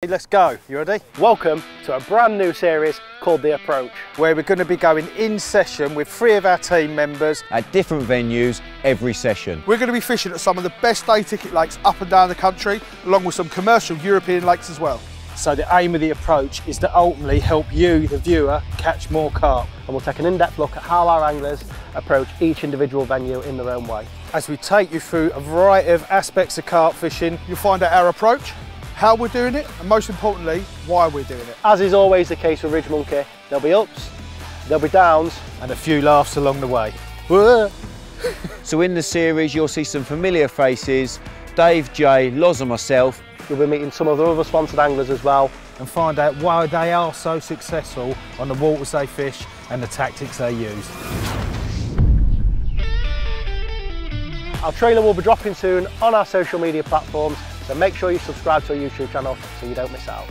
Hey, let's go. You ready? Welcome to a brand new series called The Approach. Where we're going to be going in session with three of our team members. at different venues every session. We're going to be fishing at some of the best day ticket lakes up and down the country, along with some commercial European lakes as well. So the aim of the approach is to ultimately help you, the viewer, catch more carp. And we'll take an in-depth look at how our anglers approach each individual venue in their own way. As we take you through a variety of aspects of carp fishing, You'll find out our approach, how we're doing it, and most importantly, why we're doing it. As is always the case with Ridge Monkey, there'll be ups, there'll be downs, and a few laughs along the way. So in the series you'll see some familiar faces, Dave, Jay, Loz and myself. You'll be meeting some of the other sponsored anglers as well. And find out why they are so successful on the waters they fish and the tactics they use. Our trailer will be dropping soon on our social media platforms, so make sure you subscribe to our YouTube channel so you don't miss out.